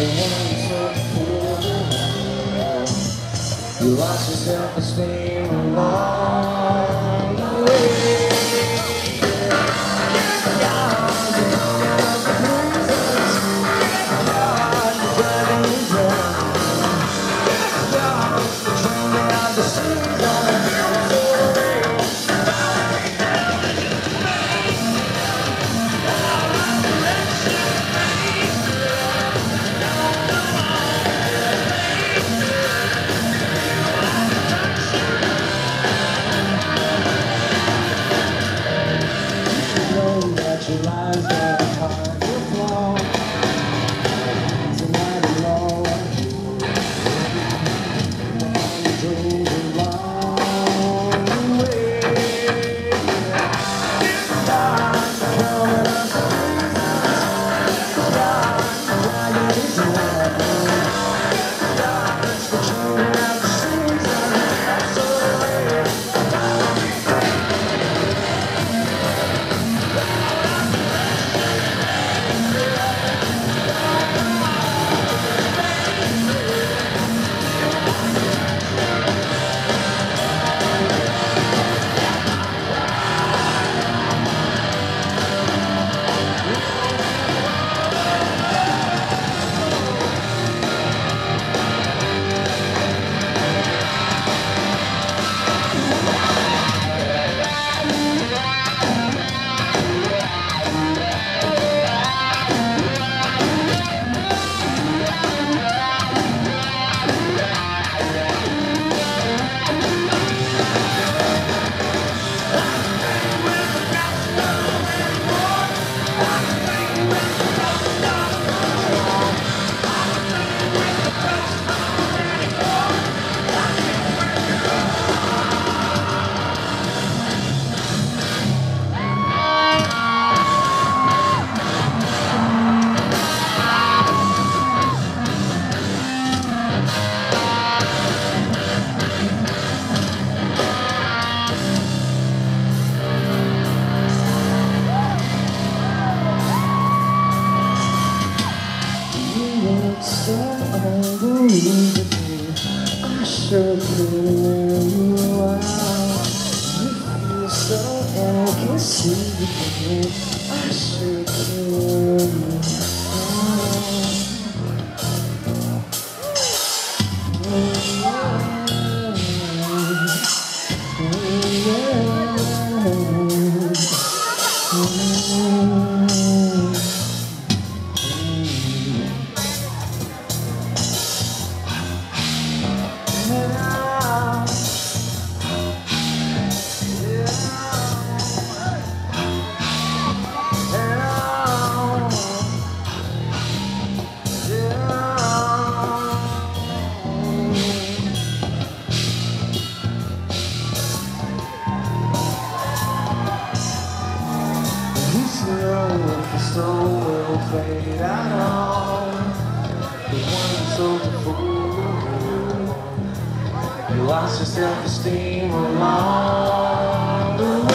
You lost yourself and stayed along the way. I couldn't you. You feel so. I sure could. This fade out on The one so fool You lost your self-esteem along the way